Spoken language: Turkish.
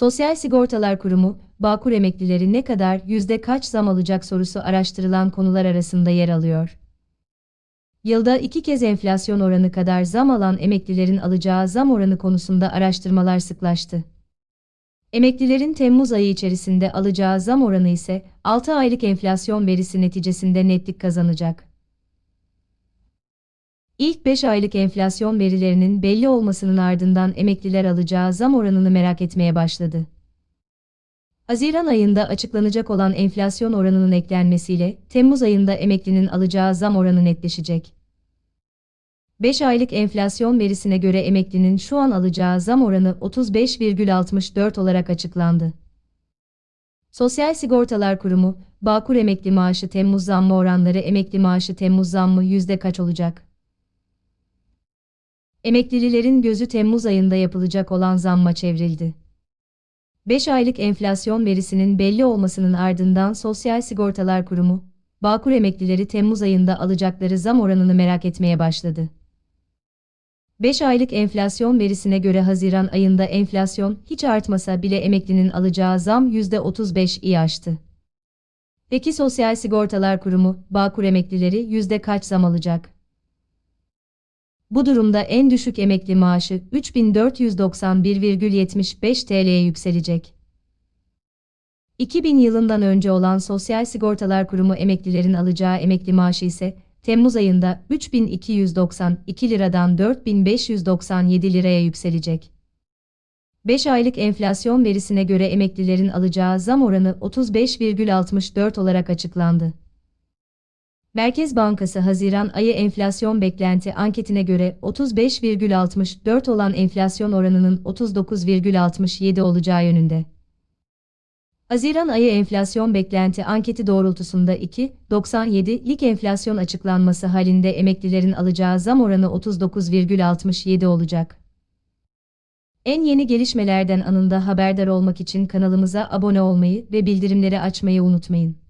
Sosyal Sigortalar Kurumu, Bağkur emeklileri ne kadar yüzde kaç zam alacak sorusu araştırılan konular arasında yer alıyor. Yılda iki kez enflasyon oranı kadar zam alan emeklilerin alacağı zam oranı konusunda araştırmalar sıklaştı. Emeklilerin Temmuz ayı içerisinde alacağı zam oranı ise 6 aylık enflasyon verisi neticesinde netlik kazanacak. İlk 5 aylık enflasyon verilerinin belli olmasının ardından emekliler alacağı zam oranını merak etmeye başladı. Haziran ayında açıklanacak olan enflasyon oranının eklenmesiyle Temmuz ayında emeklinin alacağı zam oranı netleşecek. 5 aylık enflasyon verisine göre emeklinin şu an alacağı zam oranı 35,64 olarak açıklandı. Sosyal Sigortalar Kurumu, Bağkur emekli maaşı Temmuz zammı oranları emekli maaşı Temmuz zammı yüzde kaç olacak? Emeklililerin gözü Temmuz ayında yapılacak olan zamma çevrildi. 5 aylık enflasyon verisinin belli olmasının ardından Sosyal Sigortalar Kurumu, Bağkur emeklileri Temmuz ayında alacakları zam oranını merak etmeye başladı. 5 aylık enflasyon verisine göre Haziran ayında enflasyon hiç artmasa bile emeklinin alacağı zam %35'i aştı. Peki Sosyal Sigortalar Kurumu, Bağkur emeklileri yüzde kaç zam alacak? Bu durumda en düşük emekli maaşı 3491,75 TL'ye yükselecek. 2000 yılından önce olan Sosyal Sigortalar Kurumu emeklilerin alacağı emekli maaşı ise Temmuz ayında 3292 liradan 4597 liraya yükselecek. 5 aylık enflasyon verisine göre emeklilerin alacağı zam oranı 35,64 olarak açıklandı. Merkez Bankası Haziran ayı enflasyon beklenti anketine göre 35,64 olan enflasyon oranının 39,67 olacağı yönünde. Haziran ayı enflasyon beklenti anketi doğrultusunda 2.97'lik enflasyon açıklanması halinde emeklilerin alacağı zam oranı 39,67 olacak. En yeni gelişmelerden anında haberdar olmak için kanalımıza abone olmayı ve bildirimleri açmayı unutmayın.